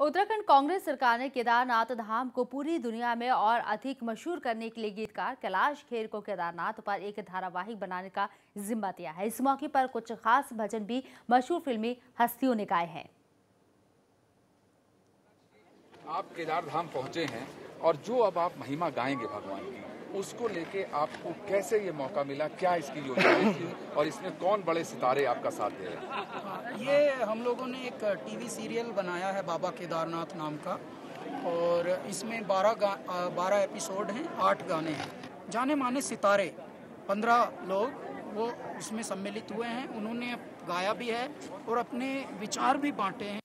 उत्तराखंड कांग्रेस सरकार ने केदारनाथ धाम को पूरी दुनिया में और अधिक मशहूर करने के लिए गीतकार कैलाश खेर को केदारनाथ पर एक धारावाहिक बनाने का जिम्मा दिया है। इस मौके पर कुछ खास भजन भी मशहूर फिल्मी हस्तियों ने गाए हैं। आप केदार धाम पहुँचे हैं और जो अब आप महिमा गाएँगे भगवान की, उसको लेके आपको कैसे ये मौका मिला, क्या इसकी योजना थी, और इसमें कौन बड़े सितारे आपका साथ दे रहे हैं? ये हम लोगों ने एक टीवी सीरियल बनाया है बाबा केदारनाथ नाम का, और इसमें बारह बारह एपिसोड हैं, आठ गाने हैं। जाने माने सितारे, पंद्रह लोग, वो उसमें सम्मिलित हुए हैं, उन्होंने गाया भी है और अपने विचार भी बांटे हैं।